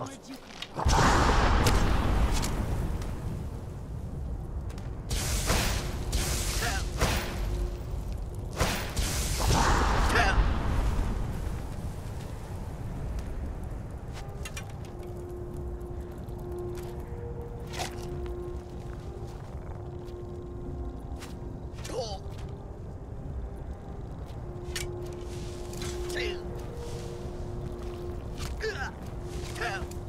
あ Ah!